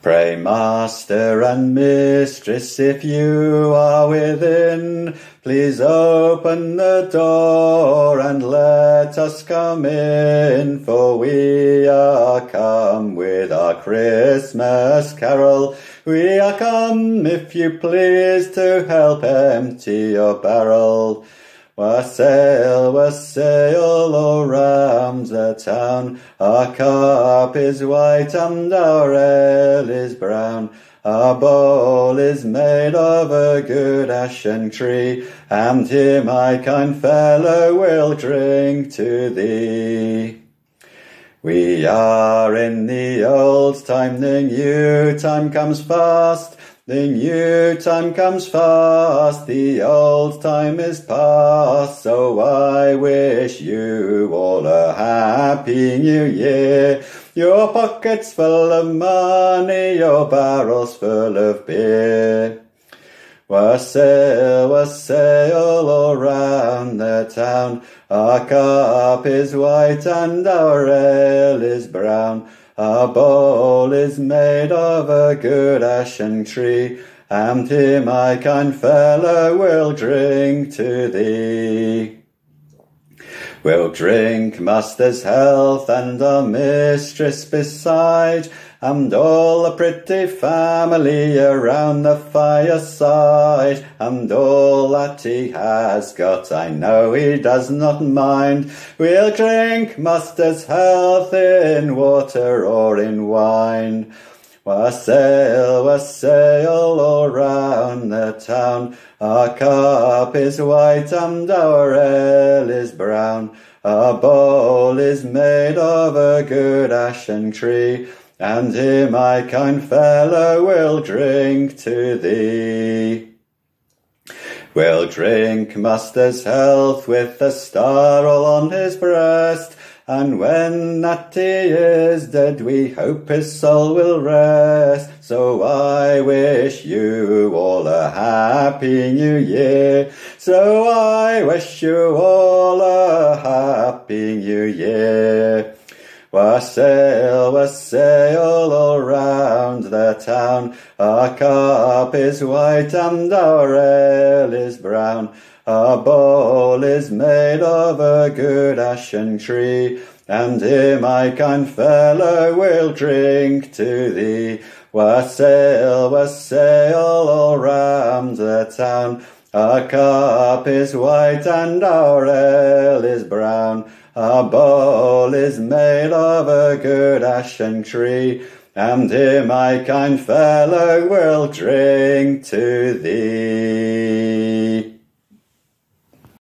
Pray, master and mistress, if you are within, please open the door and let us come in, for we are come with our Christmas carol. We are come, if you please, to help empty your barrel. Wassail, wassail all round the town. Our cup is white and our ale is brown. Our bowl is made of a good ashen tree, and here my kind fellow will drink to thee. We are in the old time, the new time comes fast. The new time comes fast, the old time is past, so I wish you all a happy new year. Your pockets full of money, your barrels full of beer. Wassail, wassail all round the town, our cup is white and our ale is brown. Our bowl is made of a good ashen tree, and here my kind fellow will drink to thee. We'll drink master's health and our mistress beside, and all the pretty family around the fireside, and all that he has got, I know he does not mind. We'll drink master's health in water or in wine. Wassail, wassail all round the town, our cup is white and our ale is brown. Our bowl is made of a good ashen tree, and here my kind fellow will drink to thee. We'll drink master's health with the star all on his breast, and when he is dead, we hope his soul will rest. So I wish you all a happy new year. So I wish you all a happy new year. Wassail, wassail all the town. Cup is white and our ale is brown. Our bowl is made of a good ashen tree, and here my kind fellow will drink to thee. Wassail, wassail all round the town. Our cup is white and our ale is brown. Our bowl is made of a good ashen tree, and here my kind fellow will drink to thee.